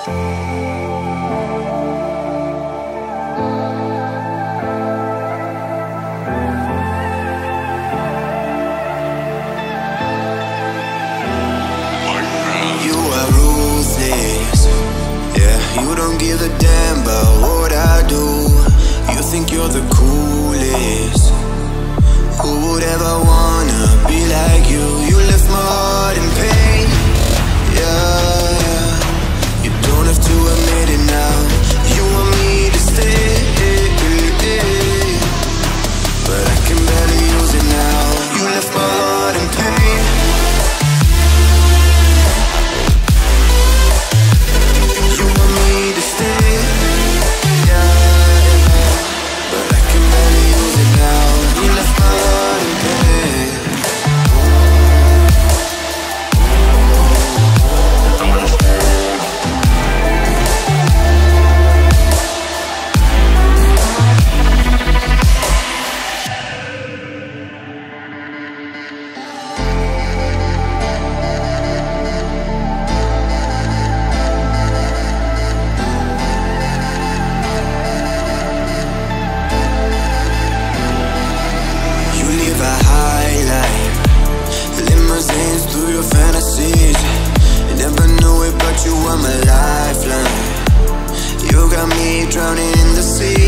You are ruthless. Yeah, you don't give a damn about what I do. You think you're the coolest. are my lifeline. You got me drowning in the sea.